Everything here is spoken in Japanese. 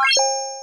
Bye.